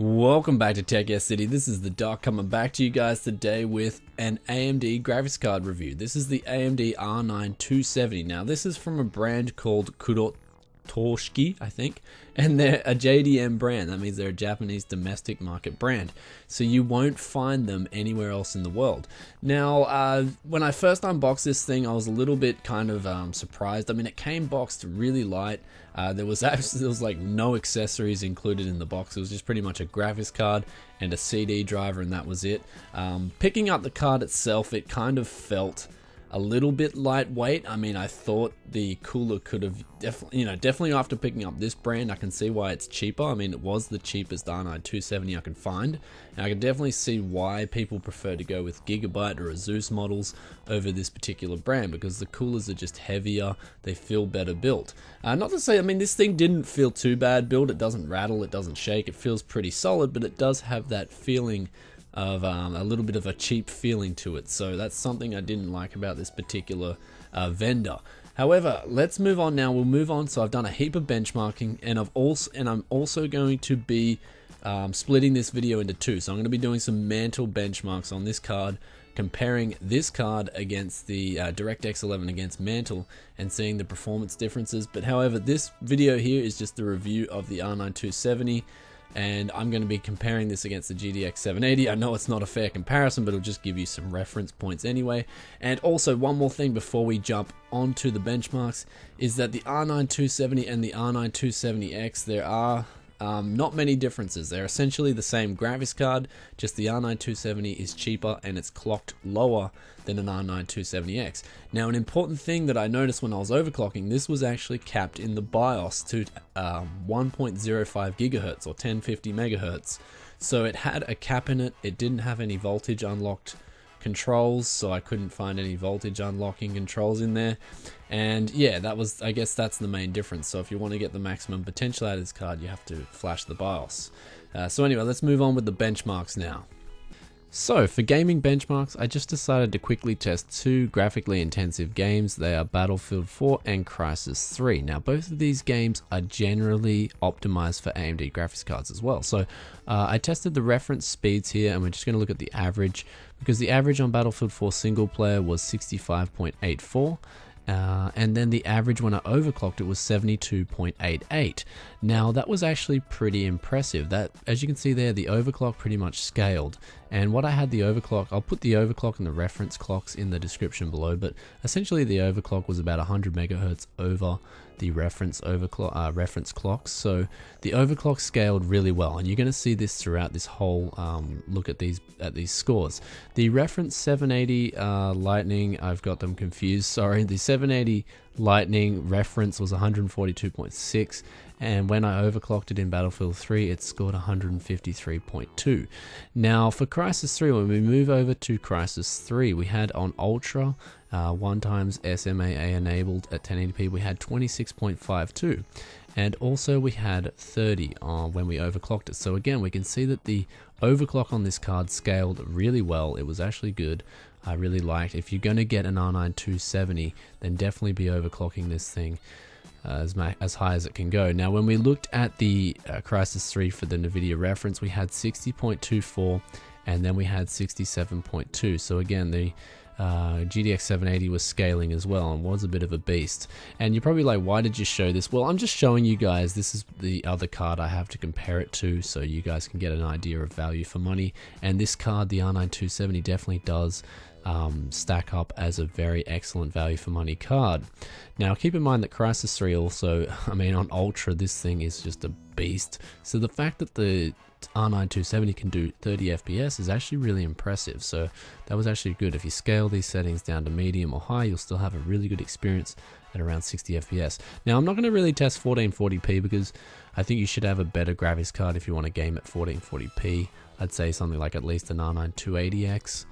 Welcome back to Tech City. This is the Doc coming back to you guys today with an AMD graphics card review. This is the AMD R9 270. Now, this is from a brand called Kuro Torshki, I think, and they're a JDM brand. That means they're a Japanese domestic market brand. So you won't find them anywhere else in the world. Now, uh, when I first unboxed this thing, I was a little bit kind of um, surprised. I mean, it came boxed really light. Uh, there was absolutely, there was like no accessories included in the box. It was just pretty much a graphics card and a CD driver, and that was it. Um, picking up the card itself, it kind of felt a little bit lightweight. I mean, I thought the cooler could have definitely, you know, definitely after picking up this brand, I can see why it's cheaper. I mean, it was the cheapest R9 270 I can find. And I can definitely see why people prefer to go with Gigabyte or Asus models over this particular brand because the coolers are just heavier, they feel better built. Uh, not to say, I mean, this thing didn't feel too bad built. It doesn't rattle, it doesn't shake, it feels pretty solid, but it does have that feeling of um, a little bit of a cheap feeling to it. So that's something I didn't like about this particular uh, vendor. However, let's move on now. We'll move on. So I've done a heap of benchmarking, and I've also and I'm also going to be um, splitting this video into two. So I'm going to be doing some Mantle benchmarks on this card, comparing this card against the uh, DirectX 11 against Mantle, and seeing the performance differences. But however, this video here is just the review of the R9 270 and I'm going to be comparing this against the GTX 780. I know it's not a fair comparison, but it'll just give you some reference points anyway. And also, one more thing before we jump onto the benchmarks is that the R9 270 and the R9 270X, there are um, not many differences. They're essentially the same graphics card, just the R9 270 is cheaper and it's clocked lower than an R9 270X. Now, an important thing that I noticed when I was overclocking, this was actually capped in the BIOS to um, 1.05 gigahertz or 1050 megahertz. So it had a cap in it. It didn't have any voltage unlocked controls, so I couldn't find any voltage unlocking controls in there. And yeah, that was, I guess that's the main difference. So if you want to get the maximum potential out of this card, you have to flash the BIOS. Uh, so anyway, let's move on with the benchmarks now. So, for gaming benchmarks, I just decided to quickly test two graphically intensive games. They are Battlefield 4 and Crysis 3. Now, both of these games are generally optimized for AMD graphics cards as well. So, uh, I tested the reference speeds here, and we're just going to look at the average because the average on Battlefield 4 single player was 65.84 uh, and then the average when I overclocked it was 72.88. Now that was actually pretty impressive. That, as you can see there, the overclock pretty much scaled. And what I had the overclock, I'll put the overclock and the reference clocks in the description below, but essentially the overclock was about 100 megahertz over the reference overclock uh, reference clocks. So the overclock scaled really well, and you're going to see this throughout this whole um, look at these at these scores. The reference 780 uh, Lightning, I've got them confused. Sorry, the 780 Lightning reference was 142.6 and when I overclocked it in Battlefield 3 it scored 153.2. Now for Crysis 3 when we move over to Crysis 3 we had on Ultra uh, one times SMAA enabled at 1080p we had 26.52 and also we had 30 uh, when we overclocked it. So again we can see that the overclock on this card scaled really well. It was actually good. I really liked. If you're going to get an R9 270 then definitely be overclocking this thing uh, as, as high as it can go. Now, when we looked at the uh, Crysis 3 for the NVIDIA reference, we had 60.24 and then we had 67.2. So again, the uh, GTX 780 was scaling as well and was a bit of a beast. And you're probably like, why did you show this? Well, I'm just showing you guys this is the other card I have to compare it to so you guys can get an idea of value for money. And this card, the R9 270, definitely does um, stack up as a very excellent value for money card. Now, keep in mind that Crysis 3 also, I mean, on Ultra, this thing is just a beast. So the fact that the R9 270 can do 30 FPS is actually really impressive. So that was actually good. If you scale these settings down to medium or high, you'll still have a really good experience at around 60 FPS. Now, I'm not going to really test 1440p because I think you should have a better graphics card if you want to game at 1440p. I'd say something like at least an R9 280X.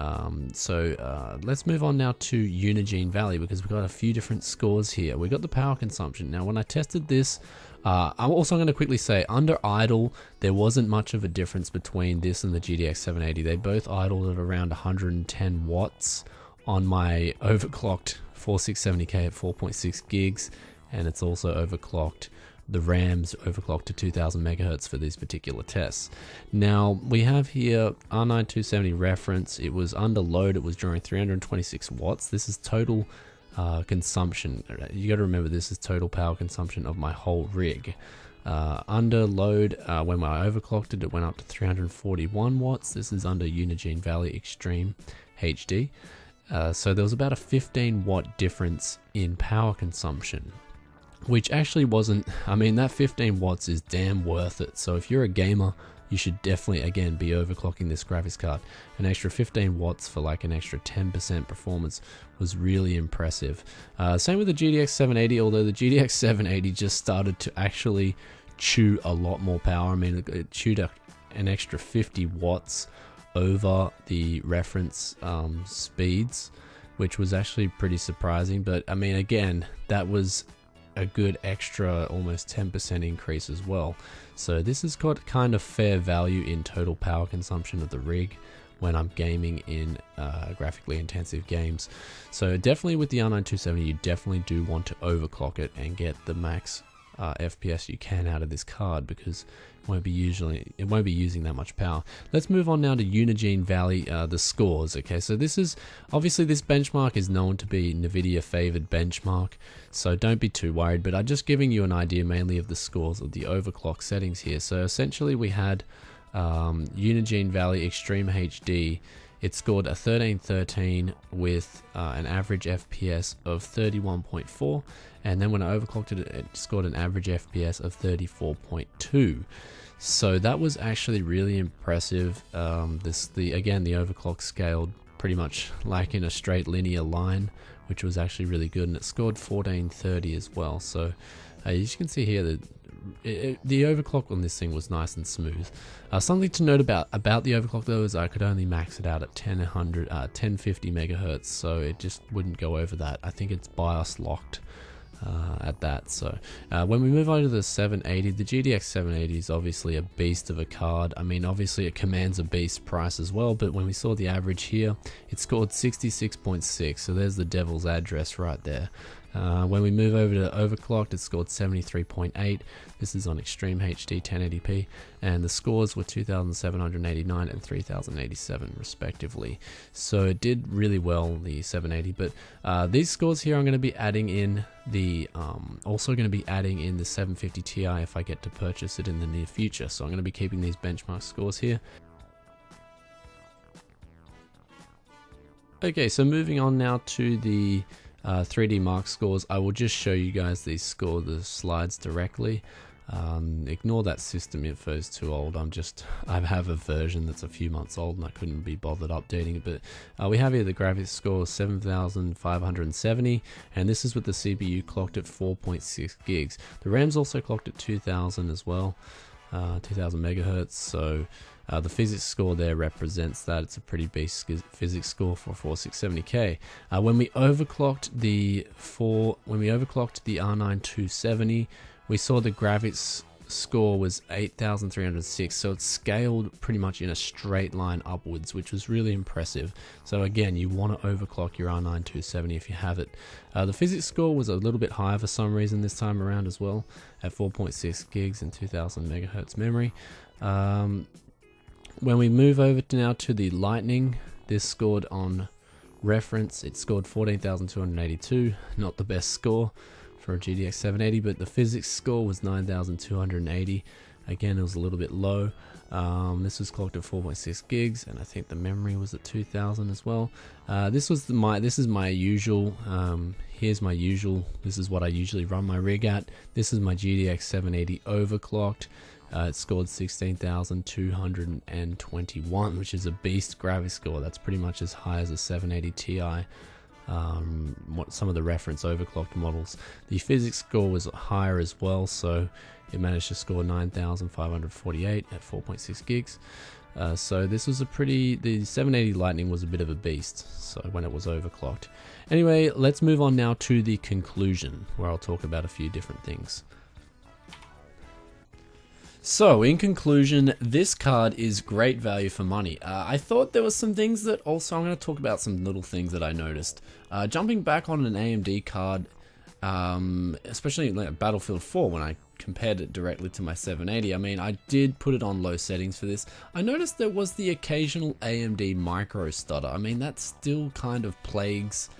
Um, so uh, let's move on now to Unigine Valley because we've got a few different scores here. We've got the power consumption. Now when I tested this, uh, I'm also going to quickly say under idle, there wasn't much of a difference between this and the GTX 780. They both idled at around 110 watts on my overclocked 4670K at 4.6 gigs and it's also overclocked the RAMs overclocked to 2000 megahertz for these particular tests. Now we have here R9 270 reference. It was under load. It was drawing 326 watts. This is total uh, consumption. You got to remember this is total power consumption of my whole rig. Uh, under load, uh, when I overclocked it, it went up to 341 watts. This is under Unigine Valley Extreme HD. Uh, so there was about a 15 watt difference in power consumption, which actually wasn't, I mean, that 15 watts is damn worth it. So if you're a gamer, you should definitely, again, be overclocking this graphics card. An extra 15 watts for like an extra 10% performance was really impressive. Uh, same with the GTX 780, although the GTX 780 just started to actually chew a lot more power. I mean, it chewed a, an extra 50 watts over the reference um, speeds, which was actually pretty surprising. But I mean, again, that was a good extra almost 10% increase as well. So this has got kind of fair value in total power consumption of the rig when I'm gaming in uh, graphically intensive games. So definitely with the R9 270, you definitely do want to overclock it and get the max uh, FPS you can out of this card because it won't be usually it won't be using that much power. Let's move on now to Unigine Valley, uh, the scores. Okay, so this is obviously this benchmark is known to be NVIDIA favored benchmark, so don't be too worried. But I'm just giving you an idea mainly of the scores of the overclock settings here. So essentially we had um, Valley Extreme HD it scored a 1313 with uh, an average FPS of 31.4, and then when I overclocked it, it scored an average FPS of 34.2. So that was actually really impressive. Um, this the again the overclock scaled pretty much like in a straight linear line, which was actually really good, and it scored 1430 as well. So uh, as you can see here, that it, the overclock on this thing was nice and smooth. Uh, something to note about about the overclock though is I could only max it out at 1000, uh, 1050 megahertz, so it just wouldn't go over that. I think it's BIOS locked. Uh, at that. So uh, when we move on to the 780, the GTX 780 is obviously a beast of a card. I mean, obviously it commands a beast price as well, but when we saw the average here, it scored 66.6. So there's the devil's address right there. Uh, when we move over to overclocked, it scored 73.8. This is on Extreme HD 1080p, and the scores were 2,789 and 3,087 respectively. So it did really well, the 780. But uh, these scores here, I'm going to be adding in the um, also going to be adding in the 750 Ti if I get to purchase it in the near future. So I'm going to be keeping these benchmark scores here. Okay, so moving on now to the uh, 3D Mark scores. I will just show you guys these score the slides directly. Um, ignore that system info is too old. I'm just I have a version that's a few months old and I couldn't be bothered updating it. But uh, we have here the graphics score 7,570, and this is with the CPU clocked at 4.6 gigs. The RAM's also clocked at 2,000 as well, uh, 2,000 megahertz. So uh, the physics score there represents that. It's a pretty basic physics score for 4670K. Uh, when we overclocked the four, when we overclocked the R9 270, we saw the graphics score was 8306 so it scaled pretty much in a straight line upwards which was really impressive. So again you want to overclock your R9 270 if you have it. Uh, the physics score was a little bit higher for some reason this time around as well at 4.6 gigs and 2000 megahertz memory. Um, when we move over to now to the Lightning, this scored on reference, it scored 14,282, not the best score for a GTX 780, but the physics score was 9,280. Again, it was a little bit low. Um, this was clocked at 4.6 gigs, and I think the memory was at 2,000 as well. Uh, this was my this is my usual. Um, here's my usual. This is what I usually run my rig at. This is my GTX 780 overclocked. Uh, it scored 16,221, which is a beast graphics score. That's pretty much as high as a 780 Ti. Um, what some of the reference overclocked models. The physics score was higher as well, so it managed to score 9,548 at 4.6 gigs. Uh, so this was a pretty, the 780 Lightning was a bit of a beast, so when it was overclocked. Anyway, let's move on now to the conclusion, where I'll talk about a few different things. So, in conclusion, this card is great value for money. Uh, I thought there was some things that also, I'm going to talk about some little things that I noticed. Uh, jumping back on an AMD card, um, especially like Battlefield 4, when I compared it directly to my 780. I mean, I did put it on low settings for this. I noticed there was the occasional AMD micro stutter. I mean, that still kind of plagues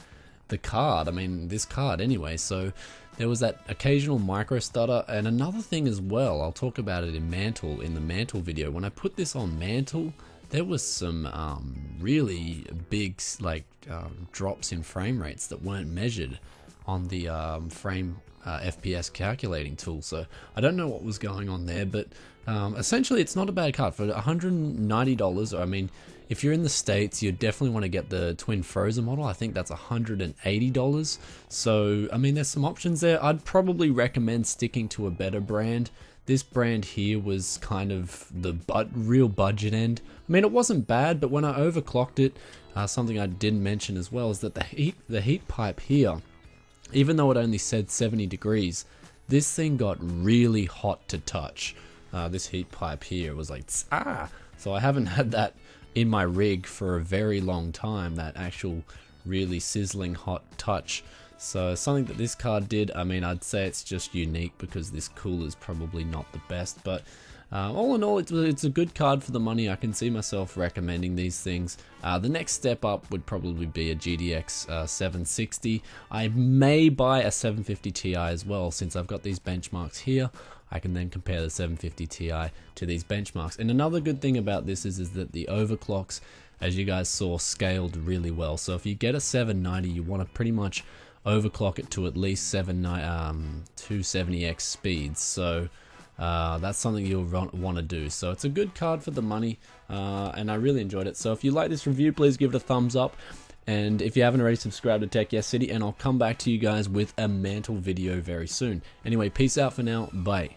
the card. I mean, this card anyway. So there was that occasional micro stutter. And another thing as well, I'll talk about it in Mantle, in the Mantle video. When I put this on Mantle, there was some um, really big like um, drops in frame rates that weren't measured on the um, frame uh, FPS calculating tool. So I don't know what was going on there, but um, essentially it's not a bad card for $190. I mean, if you're in the States, you definitely want to get the Twin Frozr model. I think that's $180. So, I mean, there's some options there. I'd probably recommend sticking to a better brand. This brand here was kind of the but real budget end. I mean, it wasn't bad, but when I overclocked it, uh, something I didn't mention as well is that the heat, the heat pipe here, even though it only said 70 degrees, this thing got really hot to touch. Uh, this heat pipe here was like, ah! So I haven't had that in my rig for a very long time, that actual really sizzling hot touch. So something that this card did, I mean, I'd say it's just unique because this cooler is probably not the best, but uh, all in all, it's, it's, a good card for the money. I can see myself recommending these things. Uh, the next step up would probably be a GTX uh, 760. I may buy a 750 Ti as well, since I've got these benchmarks here. I can then compare the 750 Ti to these benchmarks. And another good thing about this is, is that the overclocks, as you guys saw, scaled really well. So if you get a 790, you want to pretty much overclock it to at least 7 um, 270x speeds. So uh, that's something you'll want to do. So it's a good card for the money, uh, and I really enjoyed it. So if you like this review, please give it a thumbs up. And if you haven't already, subscribe to Tech Yes City, and I'll come back to you guys with a mantle video very soon. Anyway, peace out for now. Bye.